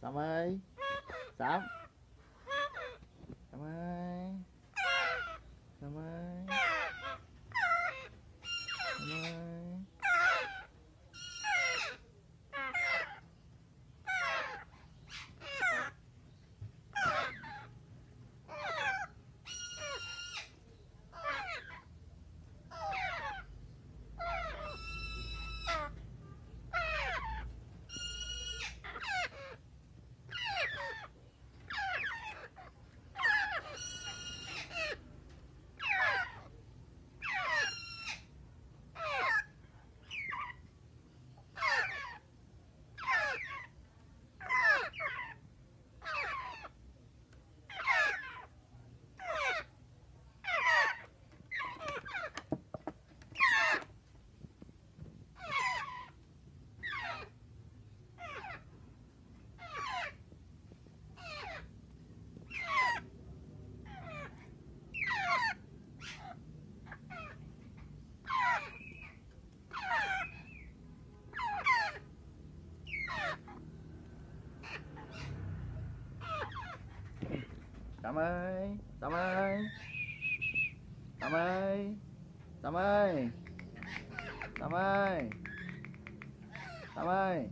Sám ơi? Sám Tâm ơi Tâm ơi. Tâm ơi Tâm ơi. Tâm ơi. Tâm ơi.